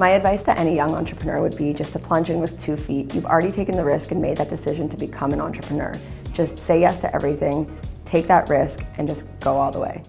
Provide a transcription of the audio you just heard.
My advice to any young entrepreneur would be just to plunge in with two feet. You've already taken the risk and made that decision to become an entrepreneur. Just say yes to everything, take that risk, and just go all the way.